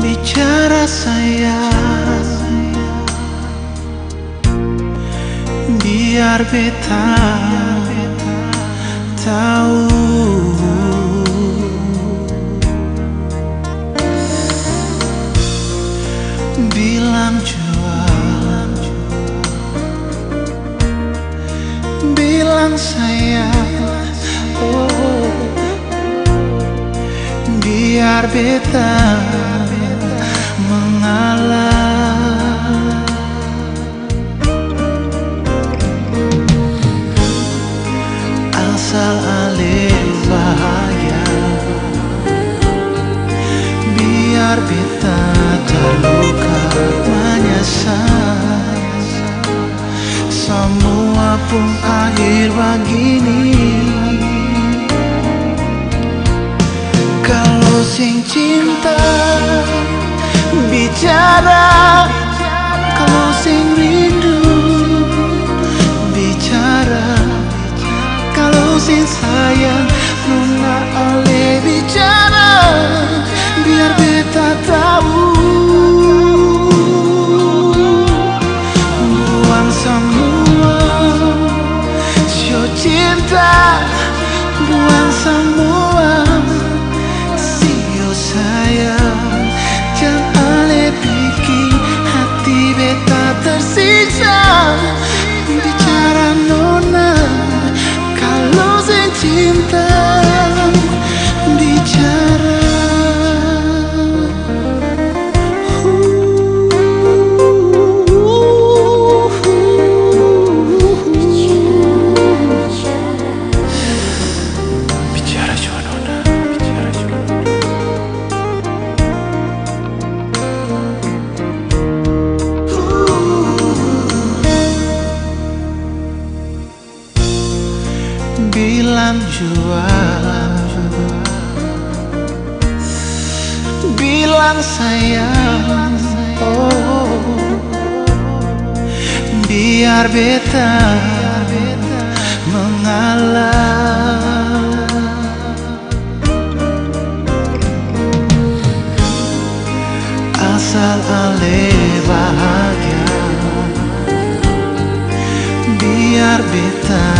bicara saya Biar beta tahu. Bilang jual Bilang sayang. Oh, Biar beta akhir begini Kalau sing cinta bicara 万山 Bilang jualan Bilang sayang Oh. Biar beta Mengalah. Asal ale bahagia. Biar beta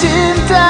cinta.